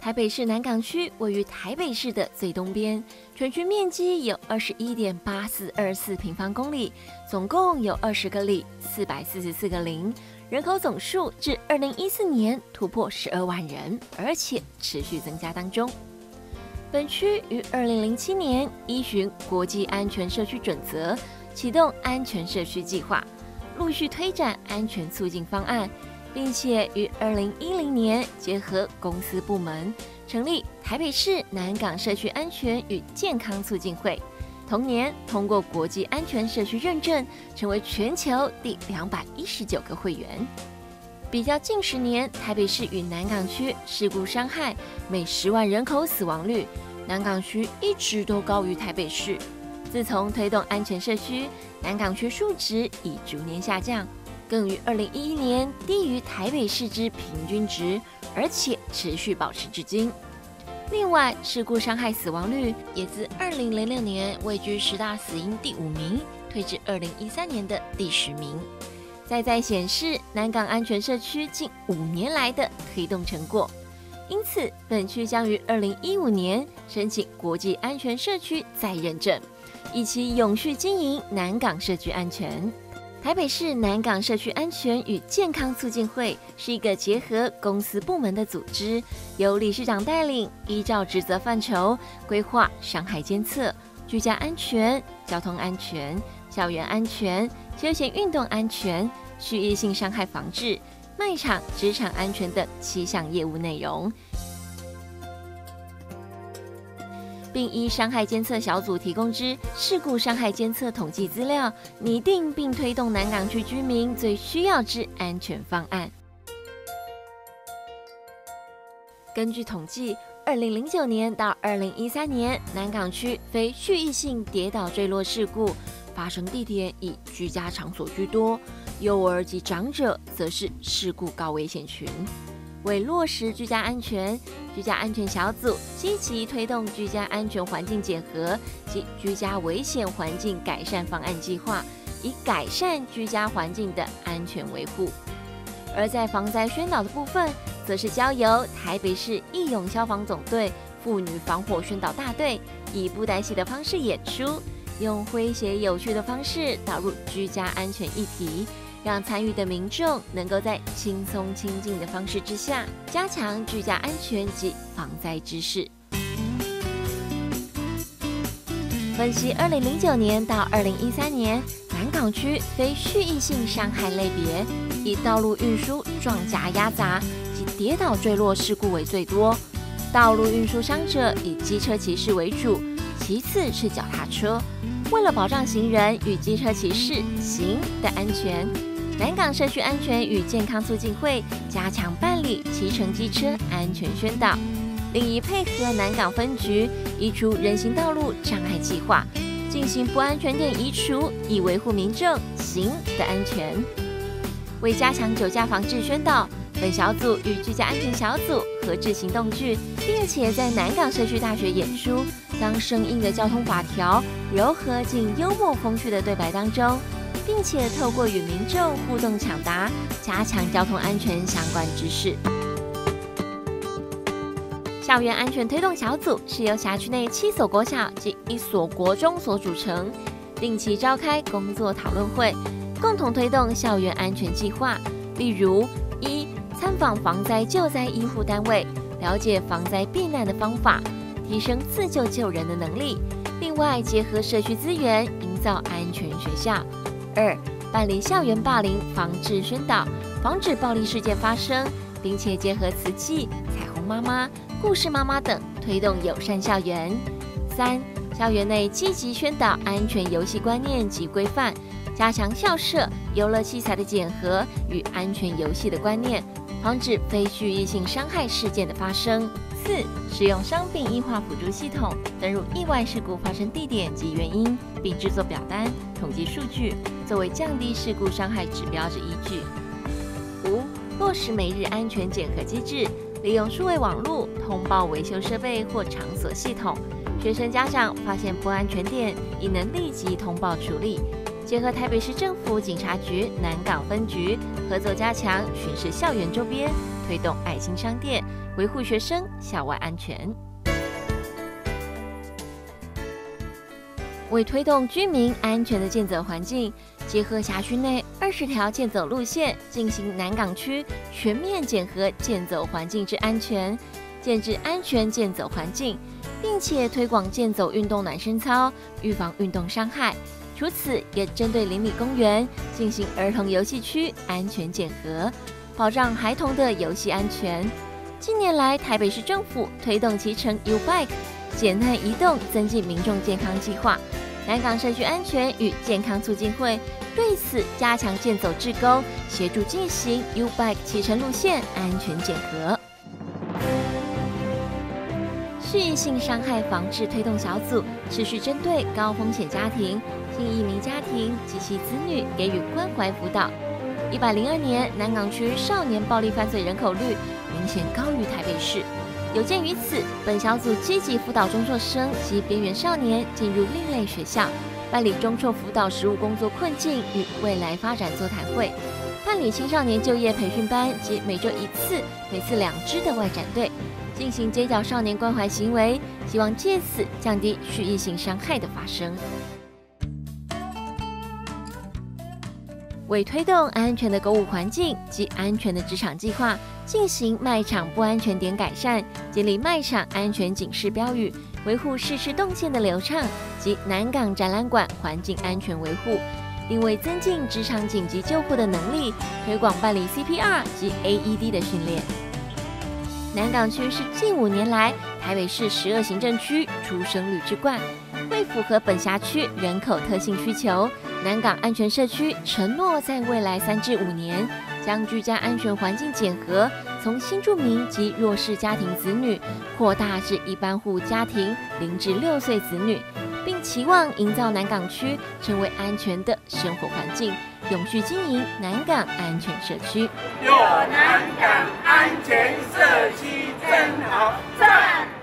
台北市南港区位于台北市的最东边，全区面积有二十一点八四二四平方公里，总共有二十个里，四百四十四个零，人口总数至二零一四年突破十二万人，而且持续增加当中。本区于二零零七年依循国际安全社区准则，启动安全社区计划，陆续推展安全促进方案。并且于二零一零年结合公司部门，成立台北市南港社区安全与健康促进会。同年通过国际安全社区认证，成为全球第两百一十九个会员。比较近十年，台北市与南港区事故伤害每十万人口死亡率，南港区一直都高于台北市。自从推动安全社区，南港区数值已逐年下降。更于二零一一年低于台北市之平均值，而且持续保持至今。另外，事故伤害死亡率也自二零零六年位居十大死因第五名，退至二零一三年的第十名。再再显示南港安全社区近五年来的推动成果。因此，本区将于二零一五年申请国际安全社区再认证，以期永续经营南港社区安全。台北市南港社区安全与健康促进会是一个结合公司部门的组织，由理事长带领，依照职责范畴规划伤害监测、居家安全、交通安全、校园安全、休闲运动安全、蓄意性伤害防治、卖场、职场安全等七项业务内容。并依伤害监测小组提供之事故伤害监测统计资料，拟定并推动南港区居民最需要之安全方案。根据统计，二零零九年到二零一三年，南港区非蓄意性跌倒坠落事故发生地点以居家场所居多，幼儿及长者则是事故高危险群。为落实居家安全，居家安全小组积极推动居家安全环境检核及居家危险环境改善方案计划，以改善居家环境的安全维护。而在防灾宣导的部分，则是交由台北市义勇消防总队妇女防火宣导大队，以布袋戏的方式演出，用诙谐有趣的方式导入居家安全议题。让参与的民众能够在轻松亲近的方式之下，加强居家安全及防灾知识。分析二零零九年到二零一三年南港区非蓄意性伤害类别，以道路运输撞夹压砸及跌倒坠落事故为最多，道路运输伤者以机车骑士为主，其次是脚踏车。为了保障行人与机车骑士行的安全。南港社区安全与健康促进会加强办理骑乘机车安全宣导，另一配合南港分局移除人行道路障碍计划，进行不安全点移除，以维护民众行的安全。为加强酒驾防治宣导，本小组与居家安全小组合制行动剧，并且在南港社区大学演出，将生硬的交通法条柔和进幽默风趣的对白当中。并且透过与民众互动抢答，加强交通安全相关知识。校园安全推动小组是由辖区内七所国小及一所国中所组成，定期召开工作讨论会，共同推动校园安全计划。例如，一参访防灾救灾医护单位，了解防灾避难的方法，提升自救救人的能力。另外，结合社区资源，营造安全学校。二、办理校园霸凌防治宣导，防止暴力事件发生，并且结合瓷器、彩虹妈妈、故事妈妈等，推动友善校园。三、校园内积极宣导安全游戏观念及规范，加强校舍游乐器材的检核与安全游戏的观念，防止非蓄意性伤害事件的发生。四、使用伤病医化辅助系统登入意外事故发生地点及原因，并制作表单统计数据，作为降低事故伤害指标之依据。五、落实每日安全检核机制，利用数位网络通报维修设备或场所系统，学生家长发现不安全点，亦能立即通报处理。结合台北市政府警察局南港分局合作，加强巡视校园周边。推动爱心商店，维护学生校外安全。为推动居民安全的健走环境，结合辖区内二十条健走路线，进行南港区全面检核健走环境之安全，建制安全健走环境，并且推广健走运动暖身操，预防运动伤害。除此，也针对邻里公园进行儿童游戏区安全检核，保障孩童的游戏安全。近年来，台北市政府推动骑乘 U Bike 简单移动，增进民众健康计划。南港社区安全与健康促进会对此加强健走志工，协助进行 U Bike 骑乘路线安全检核。蓄意性伤害防治推动小组持续针对高风险家庭、新移民家庭及其子女给予关怀辅导。一百零二年南港区少年暴力犯罪人口率明显高于台北市。有鉴于此，本小组积极辅导中辍生及边缘少年进入另类学校，办理中辍辅导实务工作困境与未来发展座谈会，办理青少年就业培训班及每周一次、每次两支的外展队，进行街角少年关怀行为，希望借此降低蓄意性伤害的发生。为推动安全的购物环境及安全的职场计划，进行卖场不安全点改善，建立卖场安全警示标语，维护市市动线的流畅。及南港展览馆环境安全维护，并为增进职场紧急救护的能力，推广办理 CPR 及 AED 的训练。南港区是近五年来台北市十二行政区出生率之冠，为符合本辖区人口特性需求。南港安全社区承诺，在未来三至五年，将居家安全环境检核从新住民及弱势家庭子女扩大至一般户家庭零至六岁子女，并期望营造南港区成为安全的生活环境，永续经营南港安全社区。有南港安全社区真好，赞！